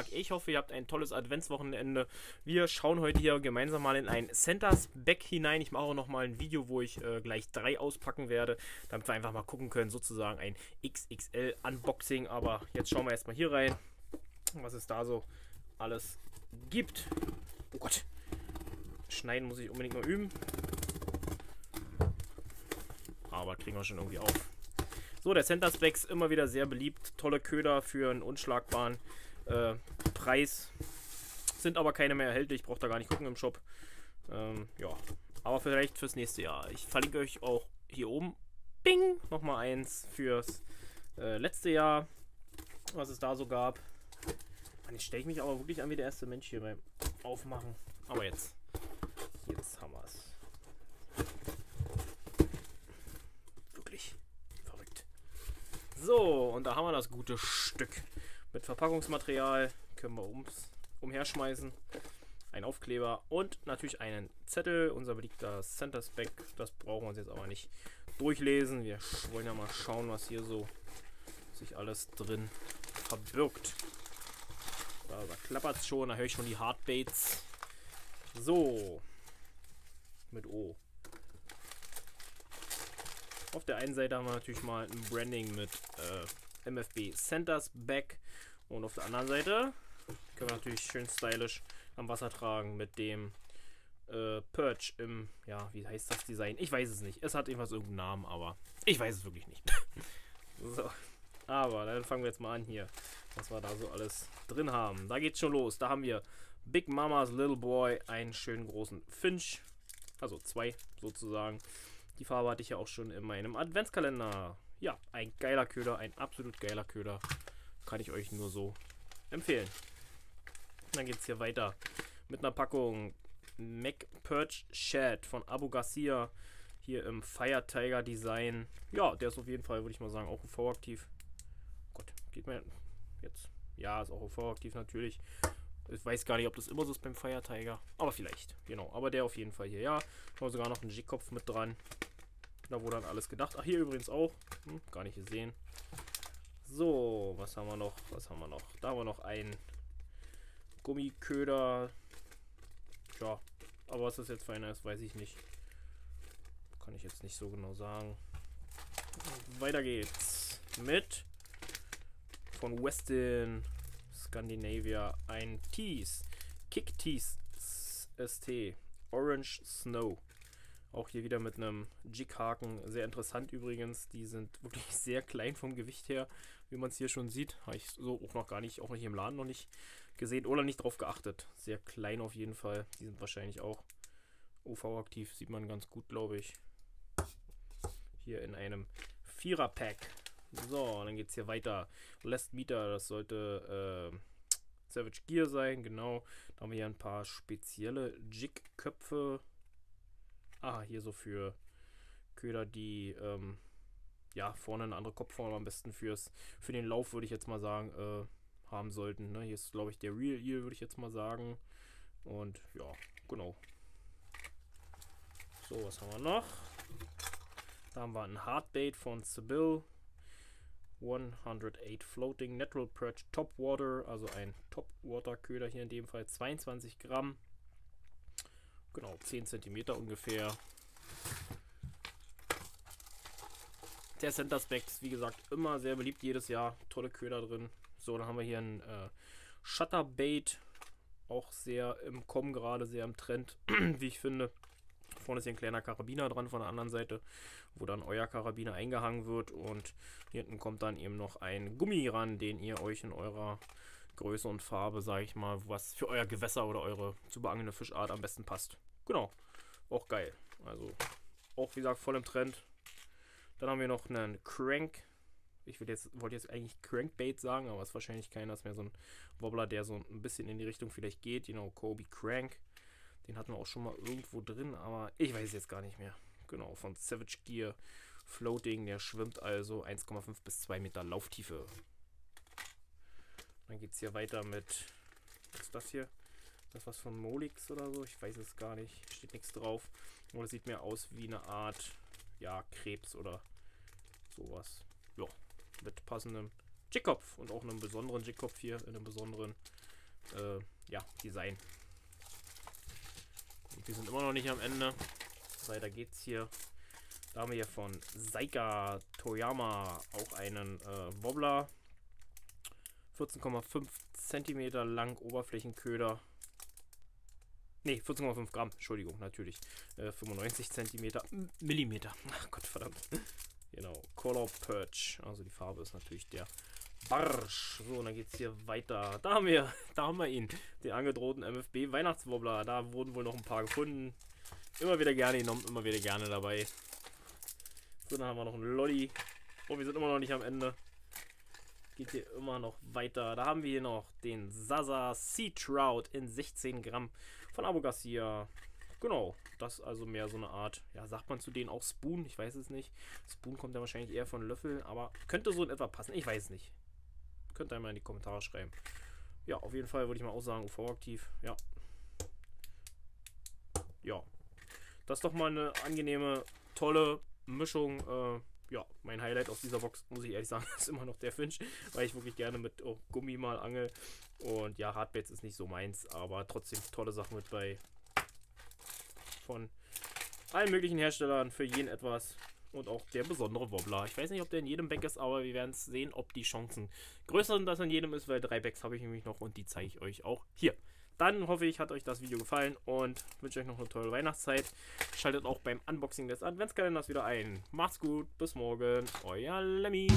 Tag. Ich hoffe, ihr habt ein tolles Adventswochenende. Wir schauen heute hier gemeinsam mal in ein Centers Back hinein. Ich mache auch noch mal ein Video, wo ich äh, gleich drei auspacken werde, damit wir einfach mal gucken können, sozusagen ein XXL Unboxing. Aber jetzt schauen wir erstmal hier rein, was es da so alles gibt. Oh Gott. Schneiden muss ich unbedingt mal üben. Aber kriegen wir schon irgendwie auf. So, der Center Specs immer wieder sehr beliebt. Tolle Köder für einen unschlagbaren äh, Preis. Sind aber keine mehr erhältlich. Braucht da gar nicht gucken im Shop. Ähm, ja, aber vielleicht fürs nächste Jahr. Ich verlinke euch auch hier oben. Bing! Nochmal eins fürs äh, letzte Jahr, was es da so gab. Mann, jetzt stelle ich mich aber wirklich an wie der erste Mensch hier beim Aufmachen. Aber jetzt. Jetzt haben wir es. So, und da haben wir das gute Stück. Mit Verpackungsmaterial können wir ums, umherschmeißen. Ein Aufkleber und natürlich einen Zettel. Unser beliebter Center Spec. Das brauchen wir uns jetzt aber nicht durchlesen. Wir wollen ja mal schauen, was hier so sich alles drin verbirgt. Da, da klappert es schon. Da höre ich schon die Hardbaits. So. Mit O. Auf der einen Seite haben wir natürlich mal ein Branding mit äh, MFB Centers Back und auf der anderen Seite können wir natürlich schön stylisch am Wasser tragen mit dem äh, Perch im, ja, wie heißt das Design? Ich weiß es nicht. Es hat irgendwas irgendeinen Namen, aber ich weiß es wirklich nicht. so, aber dann fangen wir jetzt mal an hier, was wir da so alles drin haben. Da geht's schon los. Da haben wir Big Mama's Little Boy, einen schönen großen Finch, also zwei sozusagen. Die Farbe hatte ich ja auch schon in meinem Adventskalender. Ja, ein geiler Köder, ein absolut geiler Köder. Kann ich euch nur so empfehlen. Dann geht es hier weiter mit einer Packung Mac Perch Shed von Abu Garcia. Hier im Fire Tiger Design. Ja, der ist auf jeden Fall, würde ich mal sagen, auch UV-aktiv. Gott, geht mir jetzt. Ja, ist auch UV-aktiv natürlich. Ich weiß gar nicht, ob das immer so ist beim Fire Tiger. Aber vielleicht, genau. Aber der auf jeden Fall hier, ja. Haben sogar noch einen Jigkopf mit dran. Da wurde dann alles gedacht. Ach, hier übrigens auch. Hm, gar nicht gesehen. So, was haben wir noch? Was haben wir noch? Da haben wir noch einen Gummiköder. Ja, aber was das jetzt für einer ist, weiß ich nicht. Kann ich jetzt nicht so genau sagen. Weiter geht's mit von Westin Scandinavia ein Tees. Kick Tees ST. Orange Snow. Auch hier wieder mit einem Jig-Haken. Sehr interessant übrigens. Die sind wirklich sehr klein vom Gewicht her, wie man es hier schon sieht. Habe ich so auch noch gar nicht, auch nicht im Laden noch nicht gesehen oder nicht drauf geachtet. Sehr klein auf jeden Fall. Die sind wahrscheinlich auch UV-aktiv. Sieht man ganz gut, glaube ich. Hier in einem Vierer-Pack. So, dann geht es hier weiter. Last Meter, das sollte äh, Savage Gear sein, genau. Da haben wir hier ein paar spezielle Jig-Köpfe Ah, hier so für Köder, die ähm, ja vorne eine andere Kopfform am besten fürs für den Lauf würde ich jetzt mal sagen äh, haben sollten. Ne? Hier ist glaube ich der Real Eel würde ich jetzt mal sagen und ja genau. So was haben wir noch? Da haben wir ein Hardbait von Sibyl 108 Floating Natural Perch Top Water, also ein Top Water Köder hier in dem Fall 22 Gramm. Genau, 10 cm ungefähr. Der Center Specs, wie gesagt, immer sehr beliebt jedes Jahr. Tolle Köder drin. So, dann haben wir hier ein äh, Shutterbait. Auch sehr im Kommen gerade, sehr im Trend, wie ich finde. Vorne ist hier ein kleiner Karabiner dran von der anderen Seite, wo dann euer Karabiner eingehangen wird. Und hier hinten kommt dann eben noch ein Gummi ran, den ihr euch in eurer Größe und Farbe, sage ich mal, was für euer Gewässer oder eure zu beangene Fischart am besten passt. Genau, auch geil. Also auch wie gesagt voll im Trend. Dann haben wir noch einen Crank. Ich jetzt, wollte jetzt eigentlich Crankbait sagen, aber es ist wahrscheinlich keiner. Das ist mehr so ein Wobbler, der so ein bisschen in die Richtung vielleicht geht. You know, Kobe Crank. Den hatten wir auch schon mal irgendwo drin, aber ich weiß es jetzt gar nicht mehr. Genau, von Savage Gear Floating. Der schwimmt also 1,5 bis 2 Meter Lauftiefe. Dann geht es hier weiter mit, was ist das hier? Das was von Molix oder so? Ich weiß es gar nicht. Steht nichts drauf. Aber sieht mir aus wie eine Art, ja, Krebs oder sowas. Ja, mit passendem Jigkopf und auch einem besonderen Jigkopf hier in einem besonderen äh, ja, Design. Und wir sind immer noch nicht am Ende. Weiter geht's hier. Da haben wir hier von Saika Toyama auch einen äh, Wobbler. 14,5 cm lang Oberflächenköder. Ne, 14,5 Gramm, Entschuldigung, natürlich. Äh, 95 cm, Millimeter. Ach Gott, verdammt. genau, Color Perch. Also die Farbe ist natürlich der Barsch. So, und dann geht's hier weiter. Da haben wir, da haben wir ihn. Den angedrohten MFB Weihnachtswobbler. Da wurden wohl noch ein paar gefunden. Immer wieder gerne genommen, immer wieder gerne dabei. So, dann haben wir noch einen Lolli. Oh, wir sind immer noch nicht am Ende. Geht hier immer noch weiter. Da haben wir hier noch den Sasa Sea Trout in 16 Gramm von Abu Garcia. Genau, das also mehr so eine Art, ja, sagt man zu denen auch Spoon? Ich weiß es nicht. Spoon kommt ja wahrscheinlich eher von Löffel, aber könnte so in etwa passen. Ich weiß nicht. Könnt ihr mal in die Kommentare schreiben. Ja, auf jeden Fall würde ich mal auch sagen, UV-aktiv. Ja. Ja. Das ist doch mal eine angenehme, tolle Mischung. Äh, ja, mein Highlight aus dieser Box, muss ich ehrlich sagen, ist immer noch der Finch, weil ich wirklich gerne mit oh, Gummi mal angel. Und ja, Hardbaits ist nicht so meins, aber trotzdem tolle Sachen mit bei. Von allen möglichen Herstellern, für jeden etwas. Und auch der besondere Wobbler. Ich weiß nicht, ob der in jedem Back ist, aber wir werden sehen, ob die Chancen größer sind, dass er in jedem ist, weil drei Backs habe ich nämlich noch und die zeige ich euch auch hier. Dann hoffe ich, hat euch das Video gefallen und wünsche euch noch eine tolle Weihnachtszeit. Schaltet auch beim Unboxing des Adventskalenders wieder ein. Macht's gut, bis morgen, euer Lemmy.